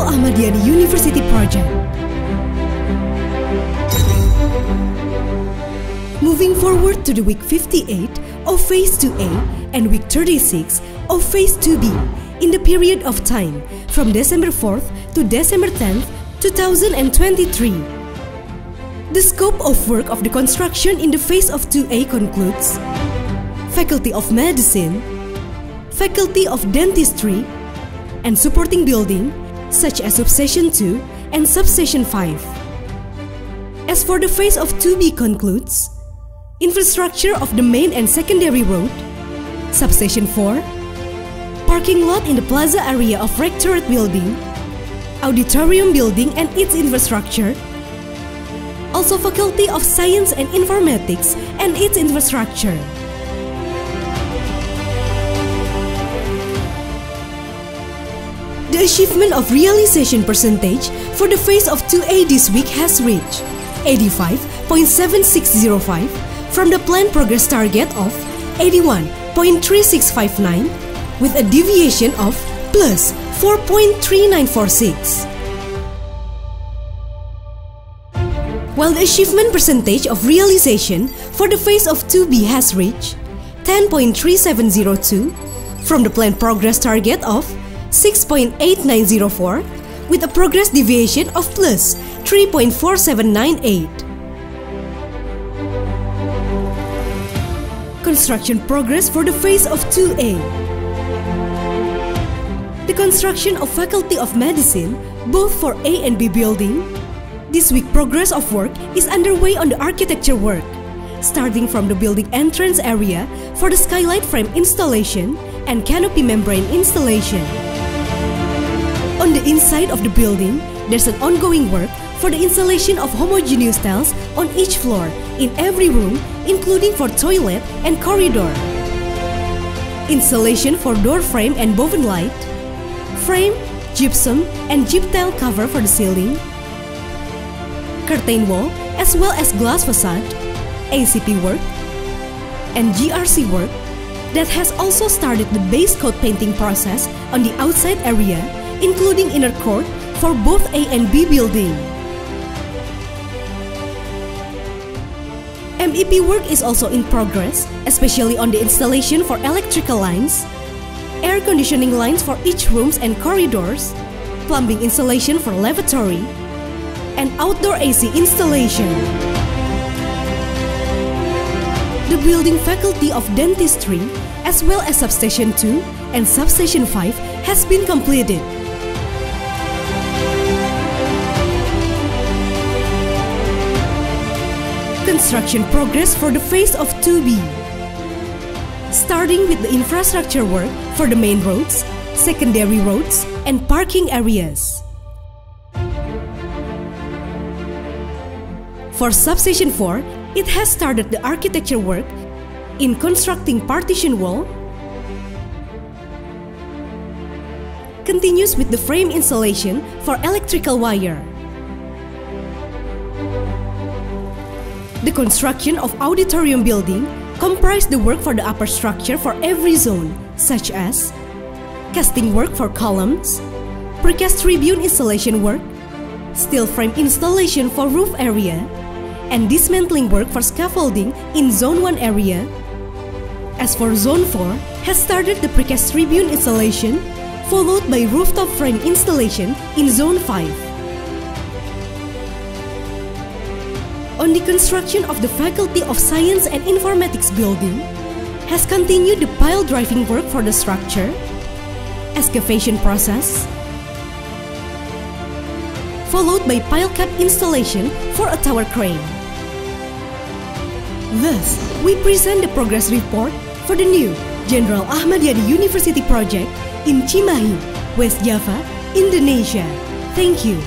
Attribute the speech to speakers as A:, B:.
A: Achmad Yani University project. Moving forward to the week 58 of Phase 2A and week 36 of Phase 2B in the period of time from December 4th to December 10th, 2023. The scope of work of the construction in the phase of 2A concludes Faculty of Medicine, Faculty of Dentistry, and supporting building such as Substation 2 and Substation 5. As for the phase of 2B concludes, infrastructure of the main and secondary road, Substation 4, parking lot in the plaza area of Rectorate Building, auditorium building and its infrastructure, also Faculty of Science and Informatics and its infrastructure. The achievement of realization percentage for the phase of 2A this week has reached 85.7605 from the planned progress target of 81.3659 with a deviation of plus 4.3946. While the achievement percentage of realization for the phase of 2B has reached 10.3702 from the planned progress target of 6.8904 with a progress deviation of plus 3.4798. Construction progress for the phase of 2A. The construction of Faculty of Medicine, both for A and B building. This week progress of work is underway on the architecture work, starting from the building entrance area for the skylight frame installation and canopy membrane installation. On the inside of the building, there's an ongoing work for the installation of homogeneous tiles on each floor in every room, including for toilet and corridor. Installation for door frame and boven light, frame, gypsum, and gyp tile cover for the ceiling, curtain wall, as well as glass facade, ACP work, and GRC work that has also started the base coat painting process on the outside area including inner court for both A and B building. MEP work is also in progress, especially on the installation for electrical lines, air conditioning lines for each rooms and corridors, plumbing installation for lavatory, and outdoor AC installation. The building faculty of dentistry as well as substation 2 and substation 5 has been completed. Construction progress for the phase of 2B. Starting with the infrastructure work for the main roads, secondary roads, and parking areas. For substation 4, it has started the architecture work in constructing partition wall, continues with the frame installation for electrical wire. The construction of auditorium building comprised the work for the upper structure for every zone, such as casting work for columns, precast tribune installation work, steel frame installation for roof area, and dismantling work for scaffolding in Zone 1 area. As for Zone 4, has started the precast tribune installation, followed by rooftop frame installation in Zone 5. On the construction of the Faculty of Science and Informatics building, has continued the pile driving work for the structure, excavation process, followed by pile cap installation for a tower crane. Thus, we present the progress report for the new General Achmad Yani University project in Cimahi, West Java, Indonesia. Thank you.